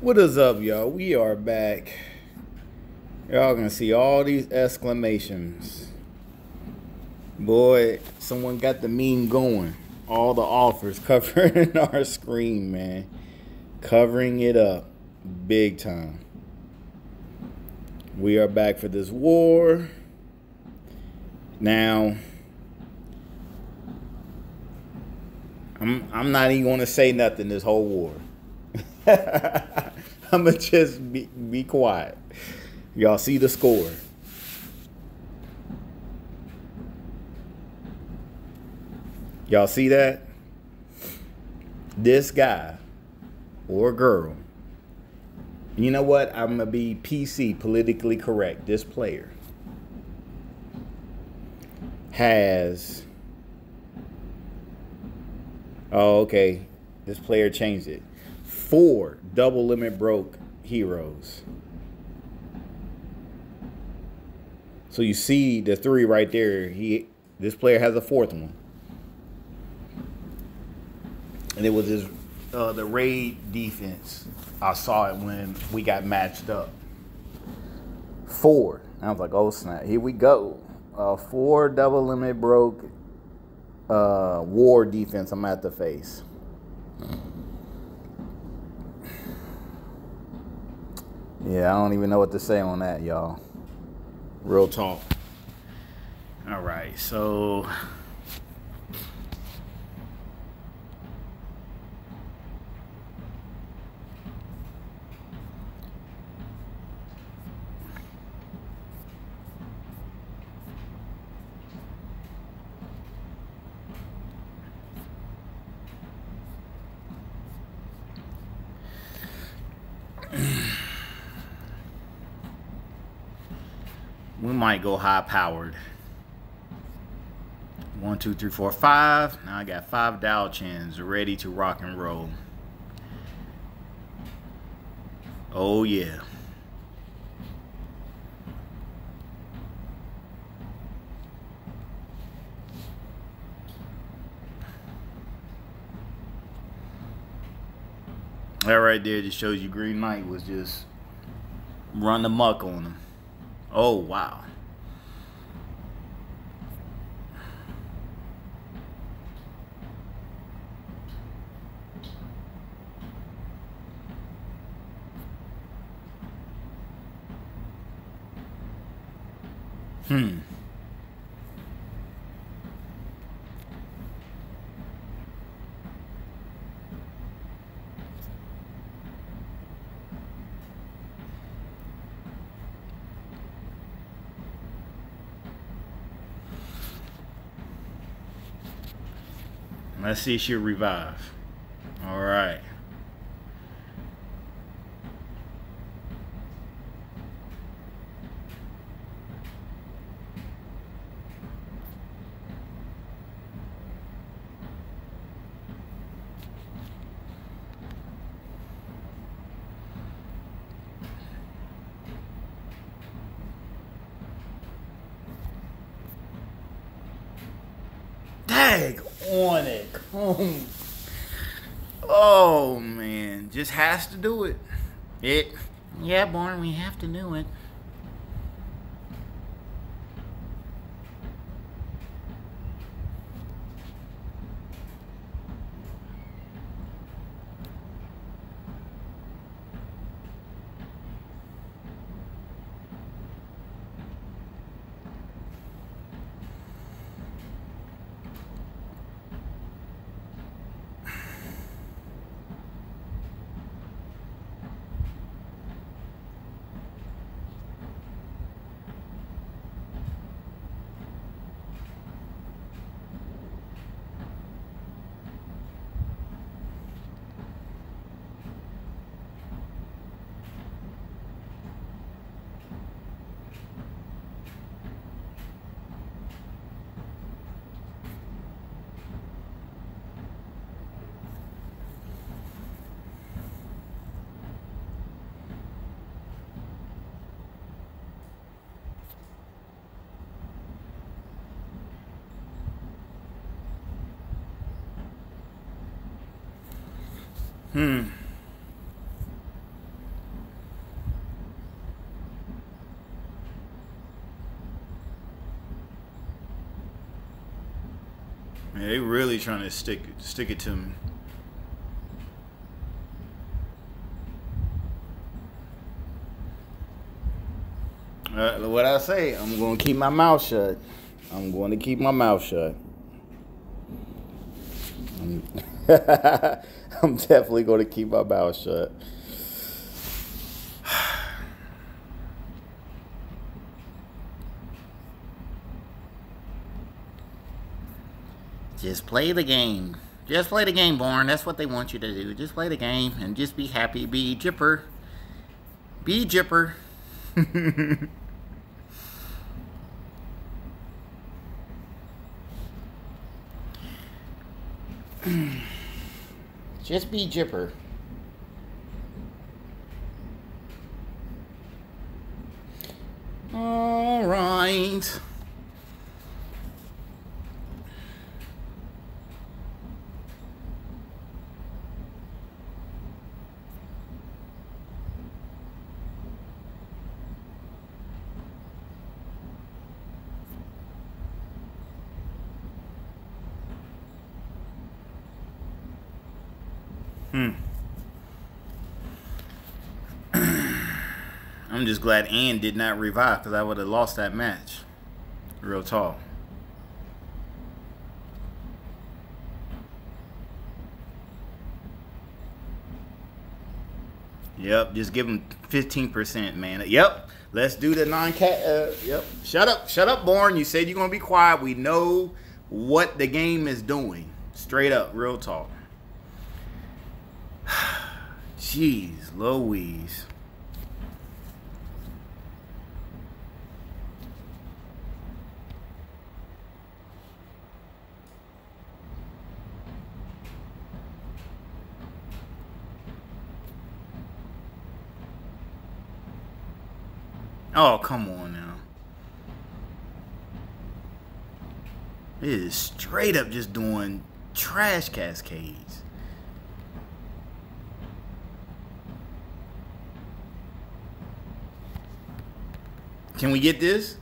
What is up, y'all? We are back. Y'all gonna see all these exclamations. Boy, someone got the meme going. All the offers covering our screen, man. Covering it up big time. We are back for this war. Now, I'm I'm not even gonna say nothing this whole war. I'ma just be be quiet. Y'all see the score. Y'all see that? This guy or girl. You know what? I'm gonna be PC, politically correct. This player has. Oh, okay. This player changed it. Four double limit broke heroes. So you see the three right there. He this player has a fourth one. And it was his uh, the raid defense. I saw it when we got matched up. Four. I was like, oh snap, here we go. Uh, four double limit broke uh, war defense I'm at the face. Yeah, I don't even know what to say on that, y'all. Real talk. All right, so might go high powered. One, two, three, four, five. Now I got five Dao chins ready to rock and roll. Oh yeah. That right there just shows you Green Knight was just run the muck on him. Oh, wow. Hmm. Let's see if she'll revive. All right. Dag on it. Come. Oh man, just has to do it. It. Yeah, born. We have to do it. Hmm. Man, they really trying to stick stick it to me. Uh, what I say, I'm going to keep my mouth shut. I'm going to keep my mouth shut. I'm, definitely going to keep my mouth shut. Just play the game. Just play the game, Born. That's what they want you to do. Just play the game and just be happy. Be jipper. Be jipper. just be jipper. All right. Hmm. I'm just glad Ann did not revive because I would have lost that match. Real tall. Yep, just give him 15%, man. Yep, let's do the non-cat. Uh, yep, shut up, shut up, Born. You said you're going to be quiet. We know what the game is doing. Straight up, real talk. Jeez Louise. Oh, come on now. It is straight up just doing trash cascades. Can we get this?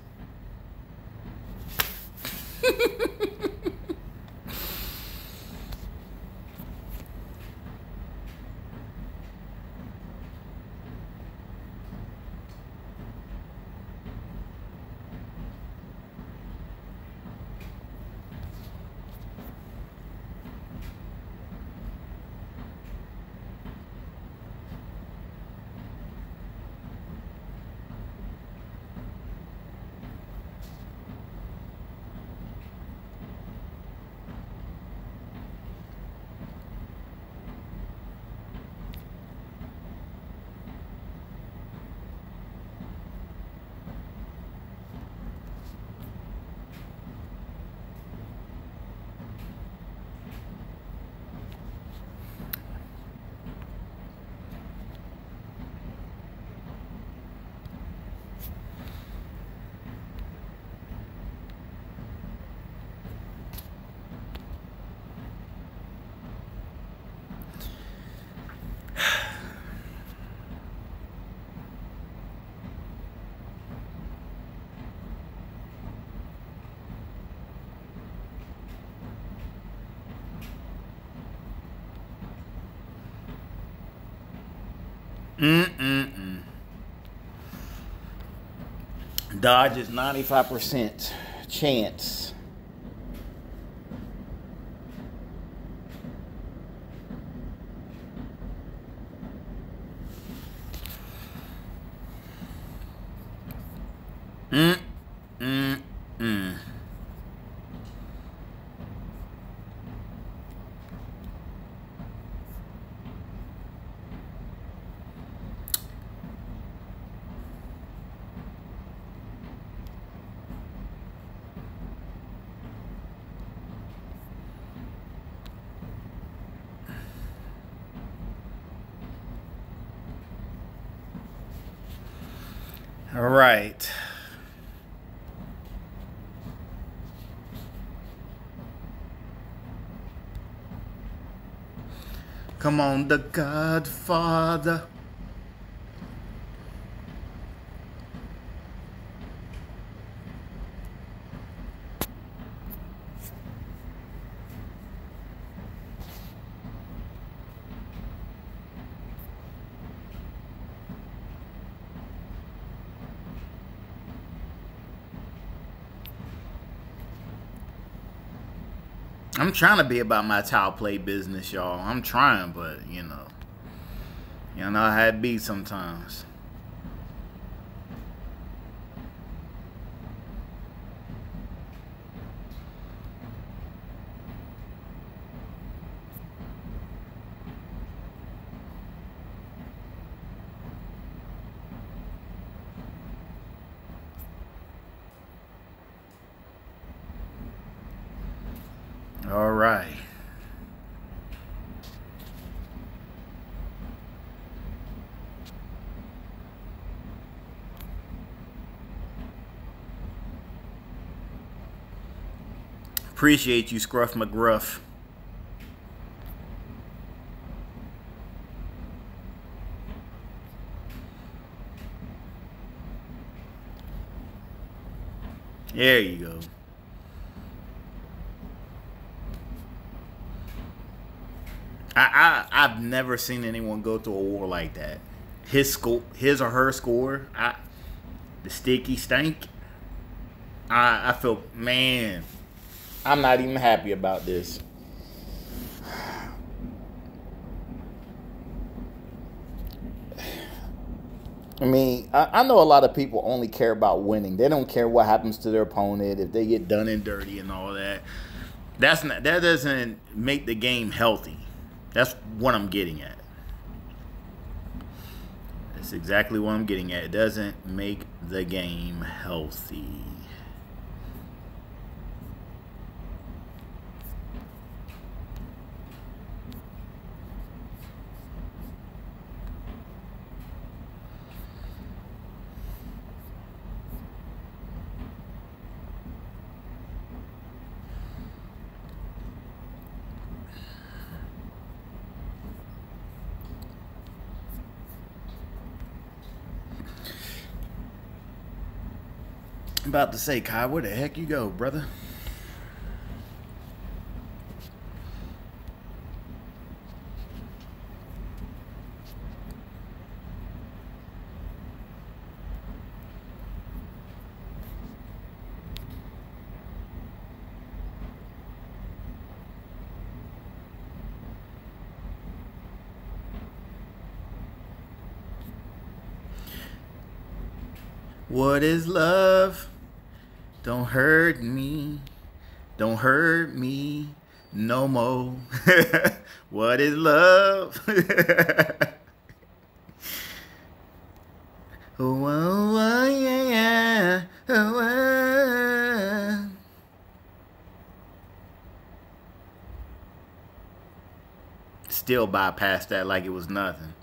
Mm-mm-mm. Dodge is 95% chance. Mm-mm-mm. All right. Come on, the Godfather. I'm trying to be about my child play business, y'all. I'm trying, but you know, you know how it be sometimes. All right. Appreciate you, Scruff McGruff. There you go. I, I I've never seen anyone go through a war like that. His score, his or her score, I the sticky stank. I I feel man, I'm not even happy about this. I mean, I, I, know a lot of people only care about winning. They don't care what happens to their opponent if they get done and dirty and all that. That's not that doesn't make the game healthy. That's what I'm getting at. That's exactly what I'm getting at. It doesn't make the game healthy. I'm about to say, Kai, where the heck you go, brother? What is love? Don't hurt me. Don't hurt me no more. what is love? oh, oh, oh, yeah, yeah. Oh, oh. Still bypass that like it was nothing.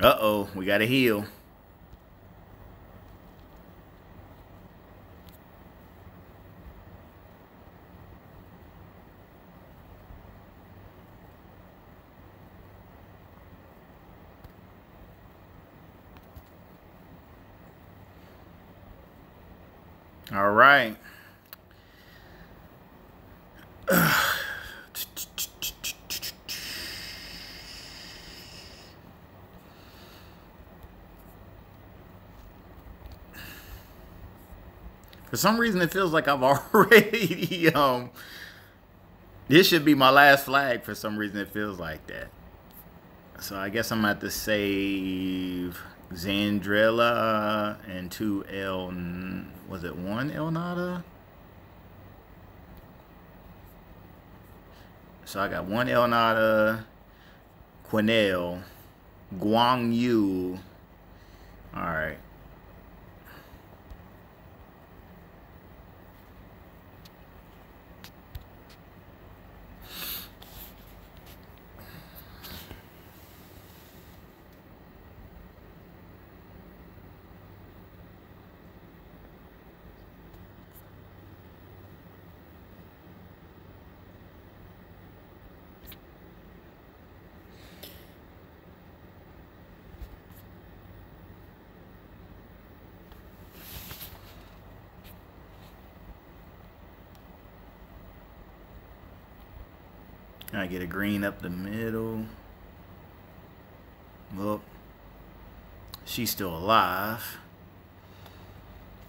Uh-oh, we got to heal. All right. For some reason, it feels like I've already, um, this should be my last flag. For some reason, it feels like that. So I guess I'm going to save Zandrella and two El, was it one El Nada? So I got one El Nada, Quenell, Guan Yu. All right. Green up the middle. Look. She's still alive.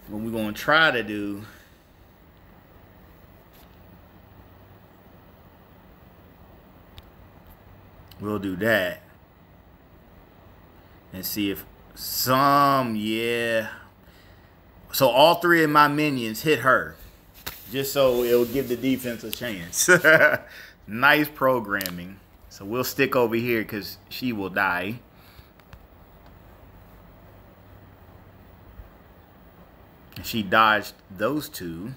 What we're going to try to do We'll do that. And see if some, yeah. So all three of my minions hit her. Just so it'll give the defense a chance. nice programming. So we'll stick over here because she will die. And she dodged those two.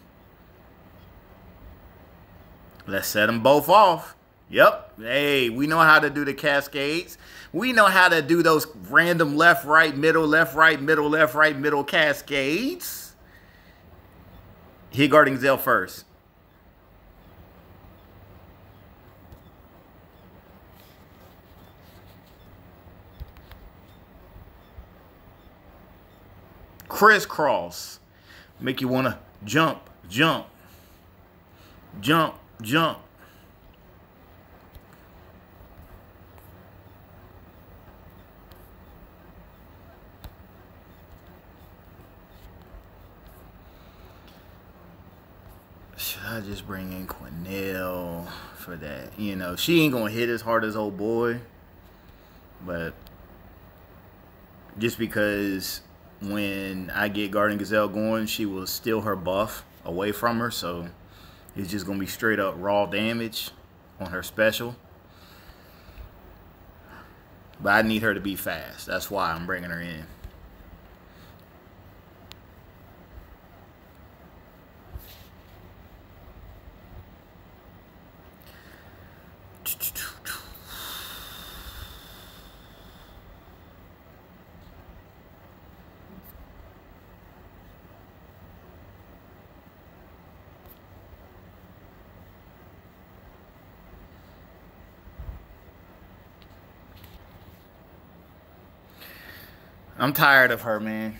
Let's set them both off. Yep. Hey, we know how to do the cascades. We know how to do those random left, right, middle, left, right, middle, left, right, middle cascades. He guarding Zell first. Crisscross. Make you want to jump, jump, jump, jump. Should I just bring in Quenell for that. You know, she ain't gonna hit as hard as old boy, but just because when I get Guardian Gazelle going, she will steal her buff away from her, so it's just gonna be straight up raw damage on her special. But I need her to be fast. That's why I'm bringing her in. I'm tired of her, man.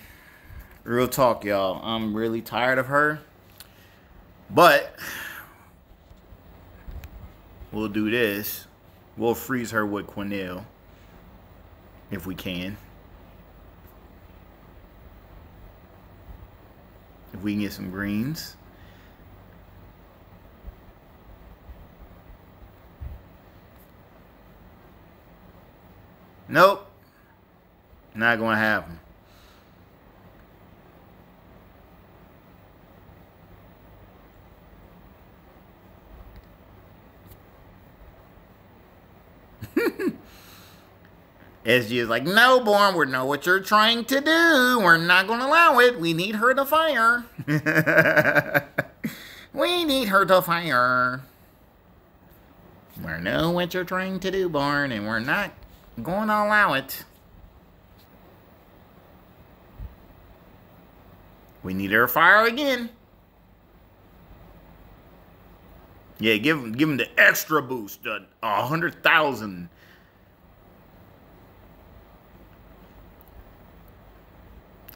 Real talk, y'all. I'm really tired of her. But we'll do this. We'll freeze her with Quenell if we can. If we can get some greens. Nope. Not going to happen. SG is like, no, Born, we know what you're trying to do. We're not going to allow it. We need her to fire. we need her to fire. We know what you're trying to do, Born, and we're not going to allow it. We need air fire again. Yeah, give him give him the extra boost, a uh, hundred thousand.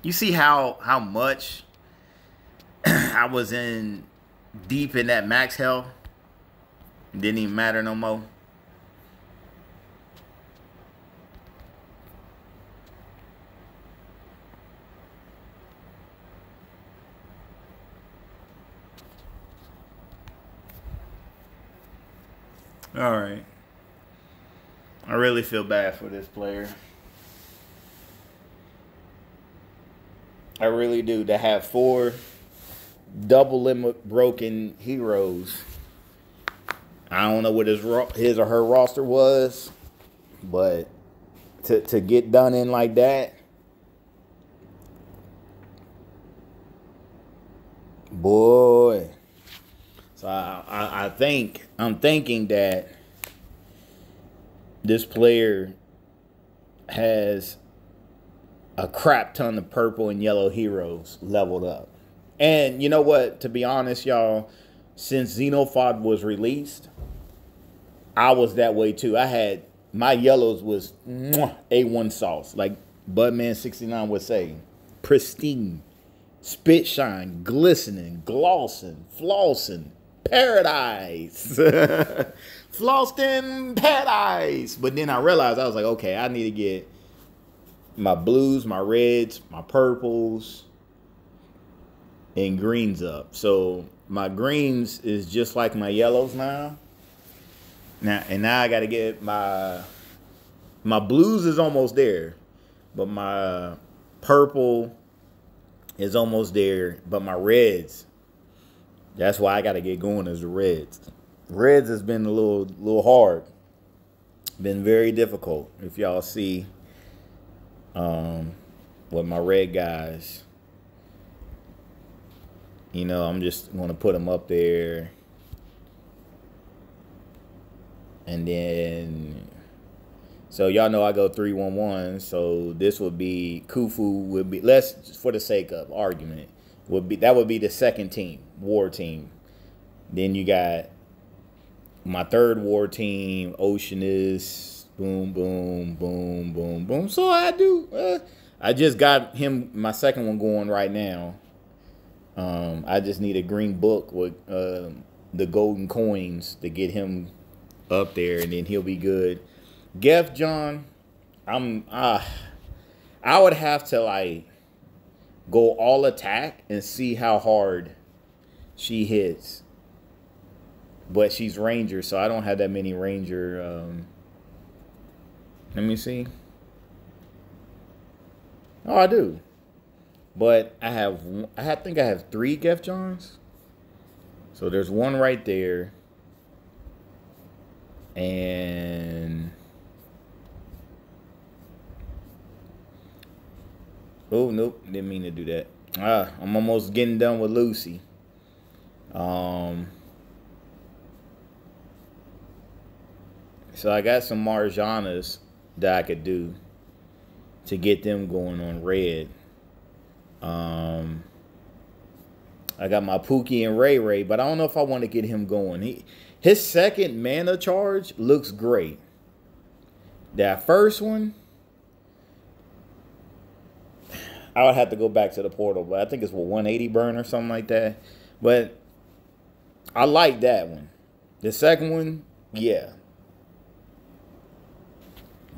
You see how how much I was in deep in that max health. Didn't even matter no more. All right. I really feel bad for this player. I really do. To have four double limit broken heroes. I don't know what his his or her roster was, but to to get done in like that, boy. So I, I, I think I'm thinking that this player has a crap ton of purple and yellow heroes leveled up. And you know what? To be honest, y'all, since Xenophod was released, I was that way too. I had my yellows was A1 sauce, like Budman69 would say. Pristine, spit shine, glistening, glossing, flossing, paradise. Flossed in paradise. But then I realized I was like, okay, I need to get my blues, my reds, my purples, and greens up. So my greens is just like my yellows now. Now and now I gotta get my my blues is almost there, but my purple is almost there. But my reds, that's why I gotta get going as the reds. Reds has been a little little hard. Been very difficult. If y'all see um with my red guys. You know, I'm just gonna put them up there. And then so y'all know I go three one one. So this would be Khufu would be let's for the sake of argument would be that would be the second team war team. Then you got my third war team, Oceanus, boom, boom, boom, boom, boom. So I do. Uh, I just got him my second one going right now. Um, I just need a green book with uh, the golden coins to get him up there, and then he'll be good. Geoff John, I'm uh, I would have to like go all attack and see how hard she hits. But she's Ranger, so I don't have that many Ranger. Um, let me see. Oh, I do. But I have, I think I have three Geoff Johns. So there's one right there. And Oh, nope. Didn't mean to do that. Ah, I'm almost getting done with Lucy. Um, so I got some Marjanas that I could do to get them going on red. Um, I got my Pookie and Ray Ray, but I don't know if I want to get him going. He, his second mana charge looks great. That first one, I would have to go back to the portal, but I think it's what 180 burn or something like that. But I like that one. The second one, yeah.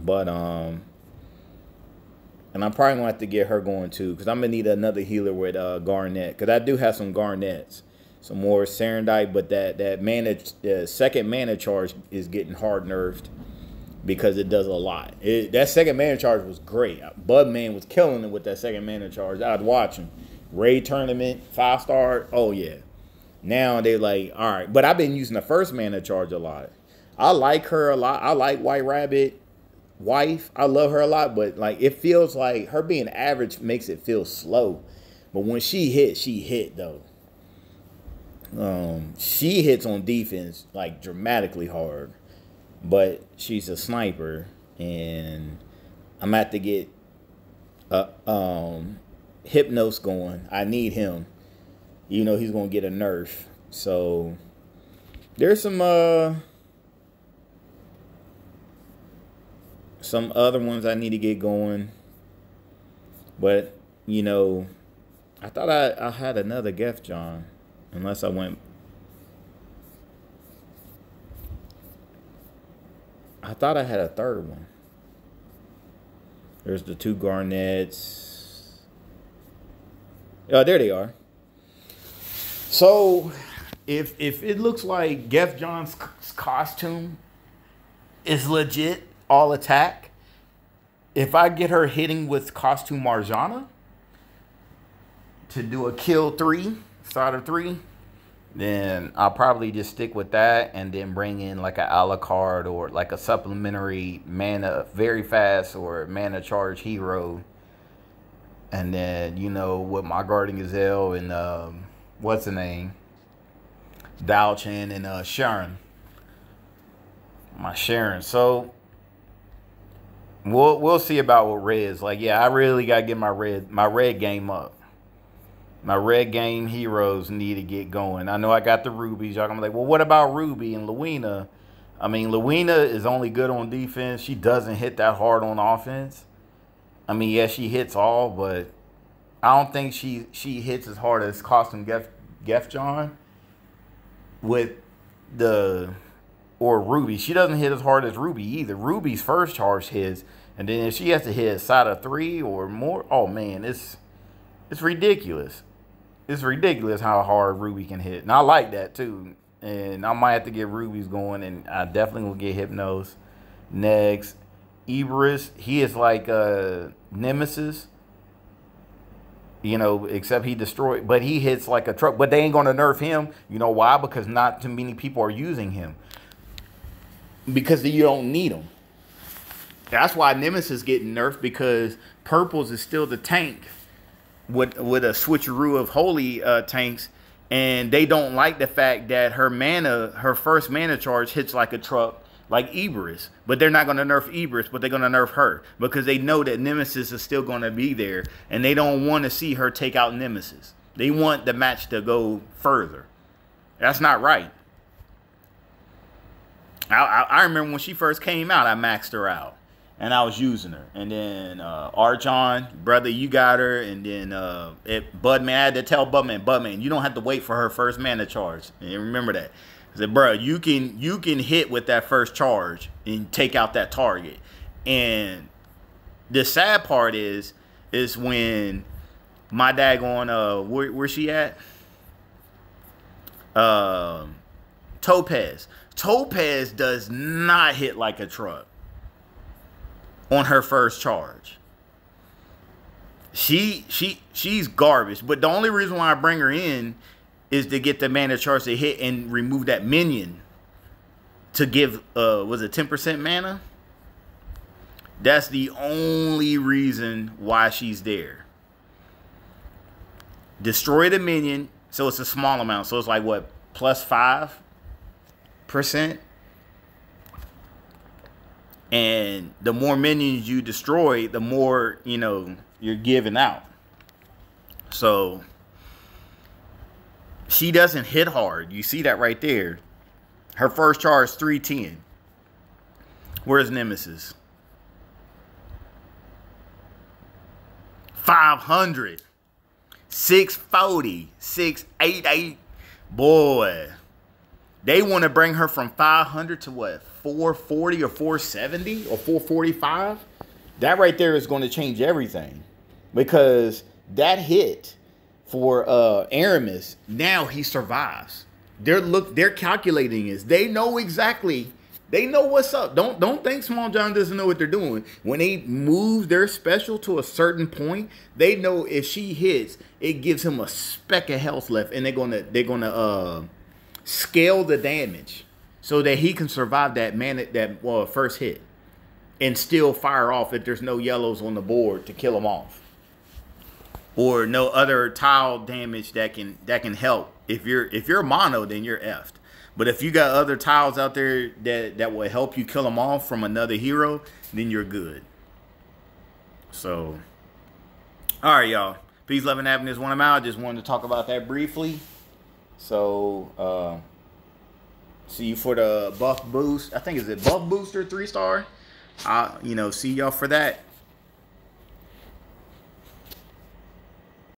But um and I'm probably gonna have to get her going too, because I'm gonna need another healer with uh Garnet. Cause I do have some Garnets. Some more Serendite, but that that mana uh, second mana charge is getting hard nerfed because it does a lot. It, that second mana charge was great. Budman was killing it with that second mana charge. I'd watch him. Raid tournament, five star. Oh yeah. Now they like, all right. But I've been using the first mana charge a lot. I like her a lot. I like White Rabbit wife. I love her a lot, but like it feels like her being average makes it feel slow. But when she hit, she hit though. Um, she hits on defense like dramatically hard but she's a sniper, and I'm at to get uh, um, Hypnos going. I need him. You know he's gonna get a nerf. So there's some uh some other ones I need to get going. But you know, I thought I, I had another Geoff John, unless I went I thought I had a third one. There's the two garnets. Oh, there they are. So, if if it looks like Geoff John's costume is legit, all attack. If I get her hitting with costume Marjana to do a kill three, side of three, then I'll probably just stick with that and then bring in like a a la carte or like a supplementary mana very fast or mana charge hero. And then, you know, with my Guardian Gazelle and um, what's the name? Dao Chen and uh, Sharon. My Sharon. So we'll we'll see about what Red's like. Yeah, I really gotta get my red my red game up my red game heroes need to get going. I know I got the rubies. Y'all gonna be like, well, what about Ruby and Luina? I mean, Luina is only good on defense. She doesn't hit that hard on offense. I mean, yeah, she hits all, but I don't think she she hits as hard as Costume Geoff John. with the or Ruby. She doesn't hit as hard as Ruby either. Ruby's first charge hits, and then if she has to hit a side of three or more, oh man, it's it's ridiculous. It's ridiculous how hard Ruby can hit, and I like that too. And I might have to get Ruby's going, and I definitely will get Hypnos next. Ibris, he is like a Nemesis you know, except he destroyed, but he hits like a truck. But they ain't gonna nerf him. You know why? Because not too many people are using him. Because you don't need him. That's why Nemesis getting nerfed because Purples is still the tank with with a switcheroo of holy uh, tanks, and they don't like the fact that her mana, her first mana charge hits like a truck, like Ibris, but they're not going to nerf Ibris, but they're going to nerf her because they know that Nemesis is still going to be there, and they don't want to see her take out Nemesis. They want the match to go further. That's not right. I, I, I remember when she first came out, I maxed her out, and I was using her. And then uh, Archon, brother, you got her, and then uh, it, Budman, I had to tell Budman, Budman, you don't have to wait for her first mana charge. And remember that. I said, bro, you can you can hit with that first charge and take out that target. And the sad part is is when my dad going uh where where she at? Uh, Topaz. Topaz does not hit like a truck on her first charge. She she she's garbage. But the only reason why I bring her in is to get the mana charge to hit and remove that minion to give uh was it 10% mana? That's the only reason why she's there. Destroy the minion, so it's a small amount. So it's like what plus five percent. And the more minions you destroy, the more you know you're giving out. So she doesn't hit hard. You see that right there. Her first charge is 310. Where's Nemesis? 500. 640. 688. Boy. They want to bring her from 500 to what? 440 or 470 or 445? That right there is going to change everything. Because that hit for uh Aramis, now he survives. They're look they're calculating this. They know exactly they know what's up. Don't don't think Small Giant doesn't know what they're doing. When they move their special to a certain point, they know if she hits, it gives him a speck of health left, and they're gonna they're gonna uh scale the damage so that he can survive that man that well, first hit and still fire off if there's no yellows on the board to kill him off or no other tile damage that can that can help. If you're if you're mono, then you're effed. But if you got other tiles out there that that will help you kill them off from another hero, then you're good. So, all right, y'all. Peace, love, and happiness. One of out. Just wanted to talk about that briefly. So, uh, see you for the buff boost. I think is it buff booster three star. Uh, you know, see y'all for that.